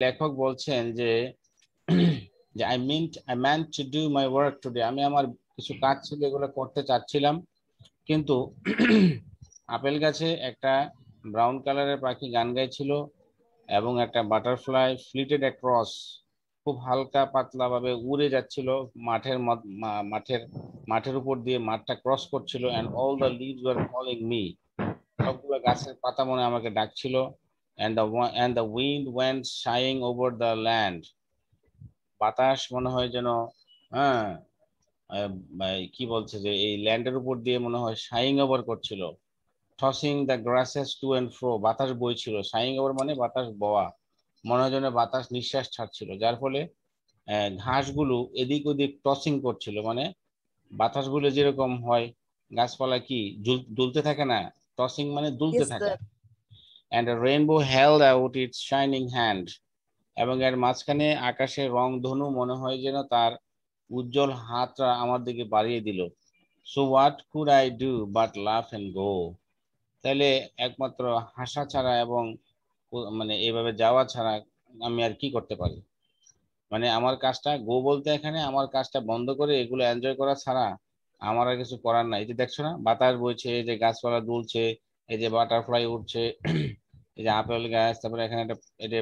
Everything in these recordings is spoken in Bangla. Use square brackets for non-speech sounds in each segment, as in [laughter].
লেখক বলছেন যে যে I meant I meant to do my work today আমি আমার কিছু কাজ ছিল, এগুলো করতে চাচ্ছিলাম। কিন্তু আপেল গাছে একটা ব্রাউন কালারের পাখি গান গাইছিল এবং একটা বাটারফ্লাই ফ্লিটেড অ্যাক্রস খুব হালকা পাতলা ভাবে উড়ে যাচ্ছিল, মাঠের মাঠের মাঠের উপর দিয়ে মাঠটা ক্রস করছিল and all the leaves were calling me সবগুলো গাছের পাতা মনে আমাকে ডাকছিল। And the and the wind went sighing over the land বাতাস মনে হয় যেন হ্যাঁ কি বলছে যে এই ল্যান্ডের উপর দিয়ে মনে হয় শাইং ওভার করছিল। Tossing the grasses to and fro বাতাস বইছিল। শাইং ওভার মানে বাতাস বওয়া। মনে হয় যেন বাতাস নিঃশ্বাস ছাড়ছিল। যার ফলে ঘাসগুলো এদিক ওদিক টসিং করছিল। মানে বাতাসগুলো যেরকম হয় গাছপালা কি দুলতে থাকে না? টসিং মানে দুলতে থাকে। And rainbow held out its shining hand এবং এর মাঝখানে আকাশের রং ধনু মনে হয় যেন তার উজ্জ্বল হাতটা আমার দিকে বাড়িয়ে দিল। So what could I do but love and go তাহলে একমাত্র হাসা ছাড়া এবং মানে এভাবে যাওয়া ছাড়া আমি আর কি করতে পারি? মানে আমার কাজটা গো বলতে এখানে আমার কাজটা বন্ধ করে এগুলো এনজয় করা ছাড়া আমার আর কিছু করার নাই। যে দেখছ না, বাতাস বইছে যে গাছপালা দুলছে এই যে বাটারফ্লাই উঠছে এই যে আপেল গাছ তারপরে এখানে একটা এই যে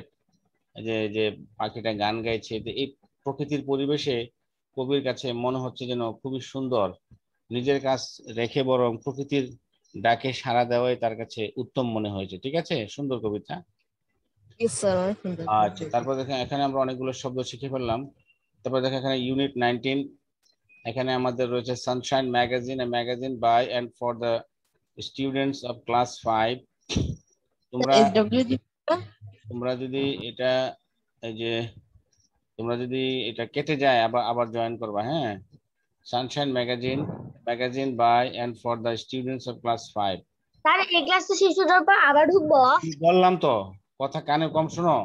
যে যে পাখিটা গান গাইছে এই প্রকৃতির পরিবেশে কবির কাছে মনে হচ্ছে যেন খুবই সুন্দর। নিজের কাজ রেখে বরং প্রকৃতির ডাকে সাড়া দেওয়াই তার কাছে উত্তম মনে হয়েছে ঠিক আছে? সুন্দর কবিতা। আচ্ছা তারপর দেখেন এখানে আমরা অনেকগুলো শব্দ শিখে ফেললাম। তারপর দেখেন এখানে ইউনিট নাইনটিন এখানে আমাদের রয়েছে sunshine magazine magazine by and for the students of class five তোমরা তোমরা যদি এটা এই যে তোমরা যদি এটা কেটে যায় আবার আবার জয়েন করবা হ্যাঁ? Sunshine magazine magazine by and for the students of class 5 sir এই ক্লাস তো শেষ হওয়ার পর আবার ঢুকবো? বললাম তো? কথা কানে কম শোনো।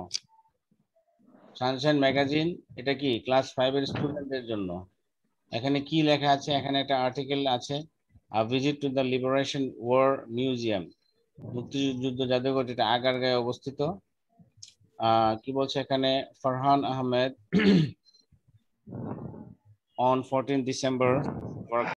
সানশাইন ম্যাগাজিন এটা কি? ক্লাস 5 এর স্টুডেন্টদের জন্য। এখানে কি লেখা আছে? এখানে একটা আর্টিকেল আছে। A visit to the liberation War museum মুক্তিযুদ্ধ জাদুঘর যেটা আগারগাঁয়ে অবস্থিত। কি বলছে এখানে? Farhan Ahmed [clears throat] 14 December work